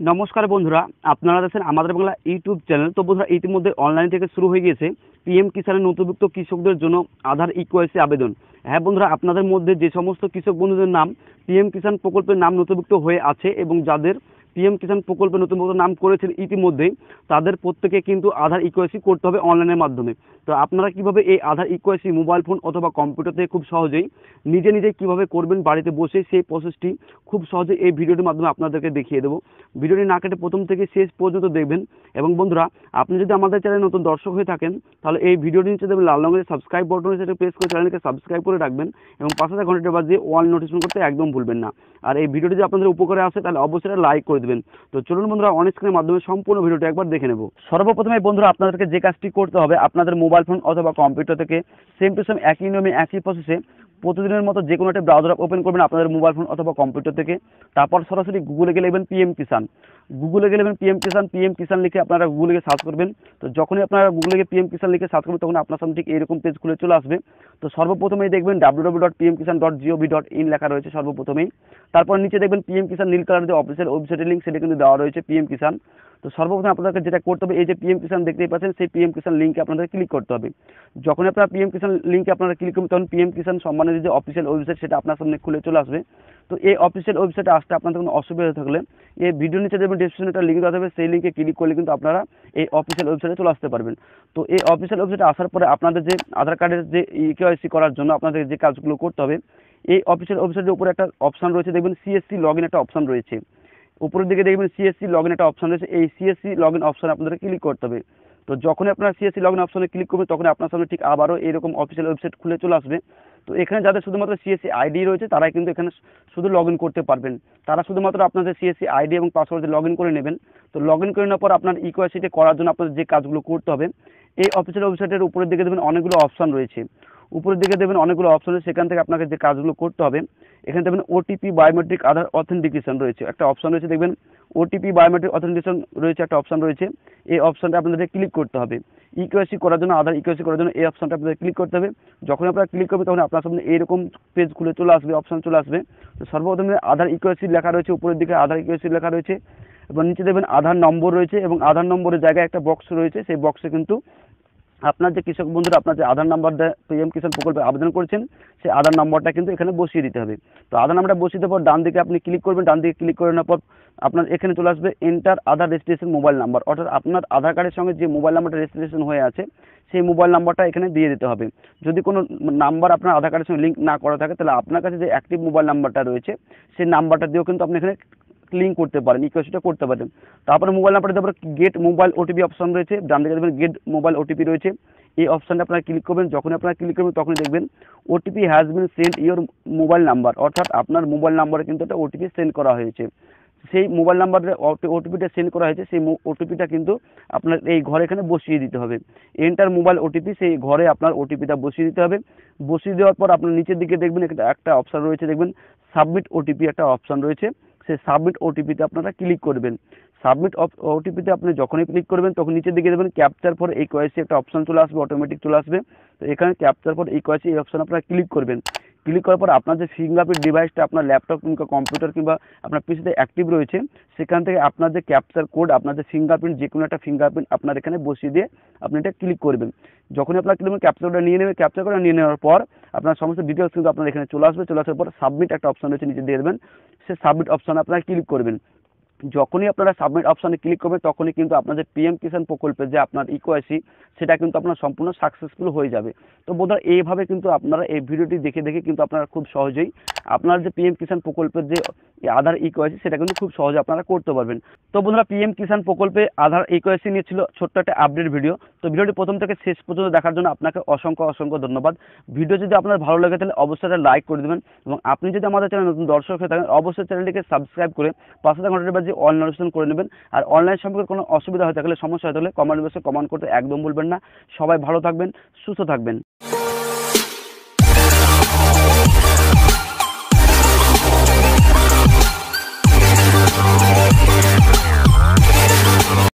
নমস্কার বন্ধুরা, আপনারা দেখছেন আমাদের বাংলা ইউটিউব চ্যানেল। তো বন্ধুরা, ইতিমধ্যে অনলাইন থেকে শুরু হয়ে গিয়েছে পিএম কিষানের নথিভুক্ত কৃষকদের জন্য আধার ইকুয়াইসি আবেদন। হ্যাঁ বন্ধুরা, আপনাদের মধ্যে যে সমস্ত কৃষক বন্ধুদের নাম পিএম কিষাণ প্রকল্পের নাম নথিভুক্ত হয়ে আছে এবং যাদের পিএম কিষাণ প্রকল্পে নথিভুক্ত নাম করেছেন ইতিমধ্যেই তাদের প্রত্যেকে কিন্তু আধার ইকুয়াইসি করতে হবে অনলাইনের মাধ্যমে। তো আপনারা কীভাবে এই আধার ইকুয়াইসি মোবাইল ফোন অথবা কম্পিউটার থেকে খুব সহজেই নিজে নিজে কীভাবে করবেন বাড়িতে বসে সেই প্রসেসটি খুব সহজে এই ভিডিওটির মাধ্যমে আপনাদেরকে দেখিয়ে দেবো। ভিডিওটি না কেটে প্রথম থেকে শেষ পর্যন্ত দেখবেন। এবং বন্ধুরা, আপনি যদি আমাদের চ্যানেলে নতুন দর্শক হয়ে থাকেন, তাহলে এই ভিডিওটি নিচে দেবেন লাল রঙের সাবস্ক্রাইব বটন সেটা প্রেস করে চ্যানেলকে সাবস্ক্রাইব করে রাখবেন এবং পাশে থাকা ঘন্টাটা বাজিয়ে ওয়াল নোটিফিকেশন করতে একদম ভুলবেন না। আর এই ভিডিওটি যদি আপনাদের উপকারে আসে, তাহলে অবশ্যই লাইক করে দেবেন। তো চলুন বন্ধুরা অন স্ক্রিনের মাধ্যমে সম্পূর্ণ ভিডিওটি একবার দেখে নেব। সর্বপ্রথমে বন্ধুরা, আপনাদেরকে যে কাজটি করতে হবে, আপনাদের মোবাইল ফোন অথবা কম্পিউটার থেকে সেম টু সেম একই নিয়মে, একই প্রসেসে প্রতিদিনের মতো যে কোনো একটা ব্রাউজার ওপেন করবেন আপনাদের মোবাইল ফোন অথবা কম্পিউটার থেকে। তারপর সরাসরি গুগলে গেলে লিখবেন পিএম কিষান গুগলে গেলে পিএম কিষান পিএম কিষান লিখে আপনারা গুগলে গিয়ে সার্চ করবেন। তো যখনই আপনারা গুগলে গিয়ে পিএম কিষান লিখে সার্চ করবেন, তখন আপনার সামনে ঠিক এরকম পেজ খুলে চলে আসবে। তো সর্বপ্রথমেই দেখবেন W W dot PM Kisan dot GOV dot in লেখা রয়েছে সর্বপ্রথমেই। তারপর নিচে দেখবেন পিএম কিষান নীল কালার যে অফিসিয়াল ওয়েবসাইটের লিঙ্ক সেটা কিন্তু দেওয়া রয়েছে পিএম কিষান তো সর্বপ্রথম আপনাদেরকে যেটা করতে হবে, এই যে পিএম কিষান দেখতেই পাচ্ছেন, সেই পিএম কিষান লিঙ্কে আপনাদের ক্লিক করতে হবে। যখন আপনারা পিএম কিষান লিঙ্কে আপনারা ক্লিক করবেন, তখন পিএম কিষান সম্মানের যে অফিসিয়াল ওয়েবসাইট সেটা আপনার সামনে খুলে চলে আসবে। তো এই অফিসিয়াল ওয়েবসাইটে আসতে আপনাদের কোনো অসুবিধা থাকলে, এই ভিডিও নিচে দেখবেন ডিসক্রিপশনে একটা লিঙ্ক দেওয়া থাকবে, সেই লিঙ্কে ক্লিক করলে কিন্তু আপনারা এই অফিসিয়াল ওয়েবসাইটে চলে আসতে পারবেন। তো এই অফিসিয়াল ওয়েবসাইটে আসার পরে আপনাদের যে আধার কার্ডের যে ইকেওয়াইসি করার জন্য আপনাদের যে কাজগুলো করতে হবে, এই অফিসিয়াল ওয়েবসাইটের উপরে একটা অপশন রয়েছে, দেখবেন সিএসসি লগ একটা অপশন রয়েছে। উপরের দিকে দেখবেন সিএসসি লগ একটা অপশন রয়েছে। এই সিএসসি লগ ইন অপশানে আপনাদের ক্লিক করতে হবে। তো যখনই আপনারা সিএসসি লগ ইন অপশনে ক্লিক করবেন তখন আপনার সামনে ঠিক আবারও এরকম অফিসিয়াল ওয়েবসাইট খুলে চলে আসবে। তো এখানে যাদের শুধুমাত্র সিএসসি আইডি রয়েছে, তারাই কিন্তু এখানে শুধু লগ ইন করতে পারবেন। তারা শুধুমাত্র আপনাদের সিএসসি আইডি এবং পাসওয়ার্ড লগ ইন করে নেবেন। তো লগ ইন করে নেওয়ার পর আপনার ইকোয়াসিটি করার জন্য আপনাদের যে কাজগুলো করতে হবে, এই অফিসিয়াল ওয়েবসাইটের উপরের দিকে দেবেন অনেকগুলো অপশান রয়েছে। উপরের দিকে দেবেন অনেকগুলো অপশন রয়েছে, সেখান থেকে আপনাকে যে কাজগুলো করতে হবে, এখানে দেখবেন ওটিপি বায়োমেট্রিক আধার অথেন্টিকেশন রয়েছে। একটা অপশন রয়েছে, দেখবেন ওটিপি বায়োমেট্রিক অথেন্টিকেশন রয়েছে, একটা অপশন রয়েছে। এই অপশনটা আপনাদের ক্লিক করতে হবে। ইকেওয়াইসি করার জন্য আধার ইকেওয়াইসি করার জন্য এই অপশনটা আপনাদের ক্লিক করতে হবে। যখন আপনারা ক্লিক করবেন, তখন আপনার সামনে এইরকম পেজ খুলে চলে আসবে অপশন চলে আসবে। তো সর্বপ্রথমে আধার ইকেওয়াইসি লেখা রয়েছে, উপরের দিকে আধার ইকেওয়াইসি লেখা রয়েছে। এবং নিচে দেবেন আধার নম্বর রয়েছে, এবং আধার নম্বরের জায়গায় একটা বক্স রয়েছে, সেই বক্সে কিন্তু আপনার যে কৃষক বন্ধুরা, আপনার যে আধার নাম্বার পিএম কিষাণ প্রকল্পে আবেদন করেছেন, সেই আধার নাম্বারটা কিন্তু এখানে বসিয়ে দিতে হবে। তো আধার নাম্বারটা বসিয়ে দেওয়ার পর ডান দিকে আপনি ক্লিক করবেন, ডান দিকে ক্লিক করে নেওয়ার পর আপনার এখানে চলে আসবে enter Aadhaar registration mobile number অর্থাৎ আপনার আধার কার্ডের সঙ্গে যে মোবাইল নাম্বারটা রেজিস্ট্রেশন হয়ে আছে, সেই মোবাইল নাম্বারটা এখানে দিয়ে দিতে হবে। যদি কোনো নাম্বার আপনার আধার কার্ডের সঙ্গে লিঙ্ক না করা থাকে, তাহলে আপনার কাছে যে অ্যাক্টিভ মোবাইল নাম্বারটা রয়েছে, সেই নাম্বারটা দিয়েও কিন্তু আপনি এখানে লিঙ্ক করতে পারেন ইকুয়েশনটা করতে পারেন তারপরে মোবাইল নাম্বারটা তারপরে গেট মোবাইল ওটিপি অপশন রয়েছে ডান দিকে দেখবেন গেট মোবাইল ওটিপি রয়েছে এই অপশানটা আপনারা ক্লিক করবেন যখন আপনারা ক্লিক করবেন তখনই দেখবেন OTP has been send your mobile number অর্থাৎ আপনার মোবাইল নাম্বারে কিন্তু একটা ওটিপি সেন্ড করা হয়েছে সেই মোবাইল নাম্বারে ওটিপিটা সেন্ড করা হয়েছে সেই ওটিপিটা কিন্তু আপনার এই ঘরে এখানে বসিয়ে দিতে হবে এন্টার মোবাইল ওটিপি সেই ঘরে আপনার ওটিপিটা বসিয়ে দিতে হবে বসিয়ে দেওয়ার পর আপনার নিচের দিকে দেখবেন একটা অপশান রয়েছে দেখবেন সাবমিট ওটিপি একটা অপশান রয়েছে সেই সাবমিট ওটিপিতে আপনারা ক্লিক করবেন। সাবমিট ওটিপিতে আপনি যখনই ক্লিক করবেন, তখন নিচের দিকে দেবেন ক্যাপচার ফর এই কোয়াইসি একটা অপশন চলে আসবে অটোমেটিক চলে আসবে। তো এখানে ক্যাপচার ফর এই কোয়াইসি এই অপশন আপনারা ক্লিক করবেন। ক্লিক করার পর আপনার যে ফিঙ্গারপ্রিন্ট ডিভাইসটা আপনার ল্যাপটপ কিংবা কম্পিউটার কিংবা আপনার পিসিতে অ্যাক্টিভ রয়েছে, সেখান থেকে আপনার যে ক্যাপচার কোড আপনার যে ফিঙ্গারপ্রিন্ট যে কোনো একটা ফিঙ্গারপ্রিন্ট আপনার এখানে বসিয়ে দিয়ে আপনি এটা ক্লিক করবেন। যখনই আপনার ক্লিক ক্যাপচারটা নিয়ে নেবে ক্যাপচার করে নিয়ে নেওয়ার পর আপনার সমস্ত ডিটেলস কিন্তু আপনার এখানে চলে আসবে। চলে আসার পর সাবমিট একটা অপশন রয়েছে, নিচে দিয়ে দেবেন। সে সাবমিট অপশন আপনারা ক্লিক করবেন। যখনই আপনারা সাবমিট অপশানে ক্লিক করবেন, তখনই কিন্তু আপনাদের পিএম কিষাণ প্রকল্পের যে আপনার ইকোয়াইসি সেটা কিন্তু আপনার সম্পূর্ণ সাকসেসফুল হয়ে যাবে। তো বোধহয় এইভাবে কিন্তু আপনারা এই ভিডিওটি দেখে দেখে কিন্তু আপনারা খুব সহজেই আপনার যে পিএম কিষাণ প্রকল্পের যে আধার ইকোয়াইসি সেটা কিন্তু খুব সহজে আপনারা করতে পারবেন। তো বন্ধুরা পিএম কিষাণ প্রকল্পে আধার ইকোয়াইসি নিয়ে ছিল ছোট্ট একটা আপডেট ভিডিও তো ভিডিওটি প্রথম থেকে শেষ পর্যন্ত দেখার জন্য আপনাকে অসংখ্য অসংখ্য ধন্যবাদ। ভিডিও যদি আপনার ভালো লাগে, তাহলে অবশ্যই একটা লাইক করে দেবেন এবং আপনি যদি আমাদের চ্যানেল নতুন দর্শক হয়ে থাকেন, অবশ্যই চ্যানেলটিকে সাবস্ক্রাইব করে পাশে থাকা ঘন্টাটি বাজে অল রেজিস্ট্রেশন করে নেবেন। আর অনলাইন সম্পর্কে কোনো অসুবিধা হয়ে থাকলে, সমস্যা হয়ে থাকলে কমেন্ট বক্সে কমেন্ট করতে একদম ভুলবেন না। সবাই ভালো থাকবেন, সুস্থ থাকবেন।